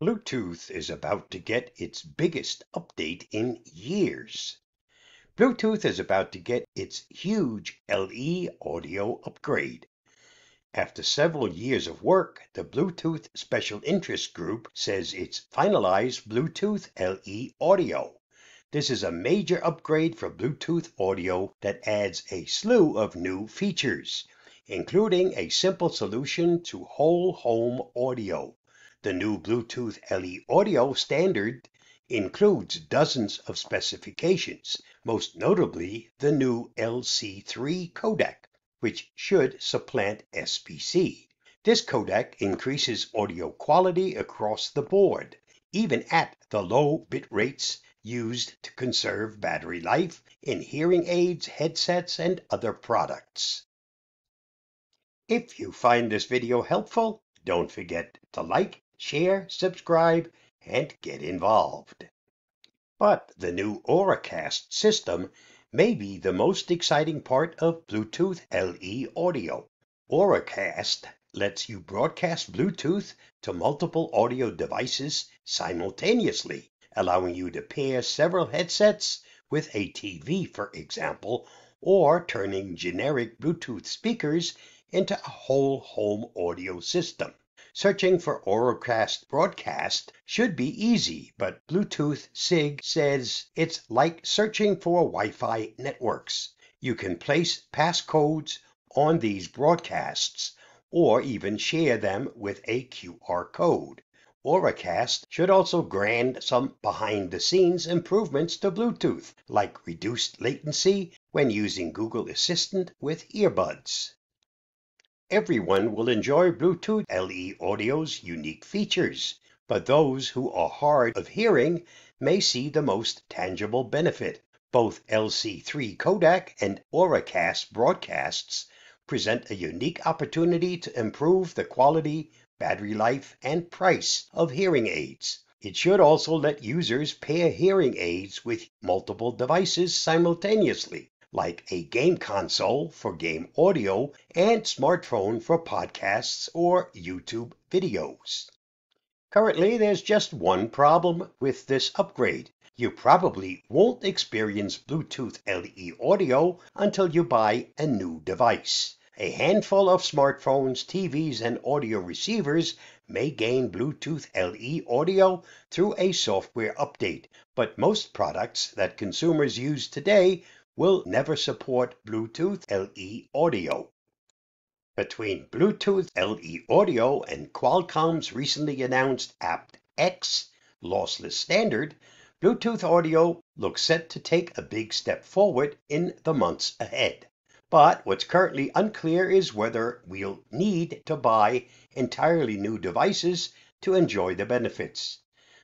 Bluetooth is about to get its biggest update in years. Bluetooth is about to get its huge LE audio upgrade. After several years of work, the Bluetooth Special Interest Group says it's finalized Bluetooth LE audio. This is a major upgrade for Bluetooth audio that adds a slew of new features, including a simple solution to whole home audio. The new Bluetooth LE Audio standard includes dozens of specifications, most notably the new LC3 codec, which should supplant SBC. This codec increases audio quality across the board, even at the low bit rates used to conserve battery life in hearing aids, headsets, and other products. If you find this video helpful, don't forget to like, share, subscribe, and get involved. But the new Auracast system may be the most exciting part of Bluetooth LE audio. Auracast lets you broadcast Bluetooth to multiple audio devices simultaneously, allowing you to pair several headsets with a TV, for example, or turning generic Bluetooth speakers into a whole home audio system. Searching for Auracast Broadcast should be easy, but Bluetooth SIG says it's like searching for Wi-Fi networks. You can place passcodes on these broadcasts or even share them with a QR code. Auracast should also grant some behind-the-scenes improvements to Bluetooth, like reduced latency when using Google Assistant with earbuds. Everyone will enjoy Bluetooth LE Audio's unique features, but those who are hard of hearing may see the most tangible benefit. Both LC3 codec and Auracast broadcasts present a unique opportunity to improve the quality, battery life, and price of hearing aids. It should also let users pair hearing aids with multiple devices simultaneously like a game console for game audio and smartphone for podcasts or YouTube videos. Currently, there's just one problem with this upgrade. You probably won't experience Bluetooth LE audio until you buy a new device. A handful of smartphones, TVs, and audio receivers may gain Bluetooth LE audio through a software update, but most products that consumers use today will never support Bluetooth LE audio. Between Bluetooth LE audio and Qualcomm's recently announced aptX lossless standard, Bluetooth audio looks set to take a big step forward in the months ahead. But what's currently unclear is whether we'll need to buy entirely new devices to enjoy the benefits.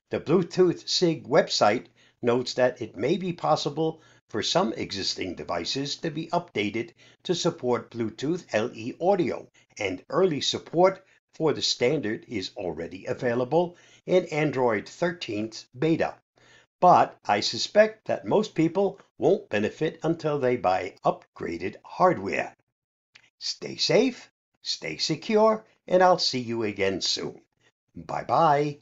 The Bluetooth SIG website notes that it may be possible for some existing devices to be updated to support Bluetooth LE audio, and early support for the standard is already available in Android 13's beta. But I suspect that most people won't benefit until they buy upgraded hardware. Stay safe, stay secure, and I'll see you again soon. Bye bye.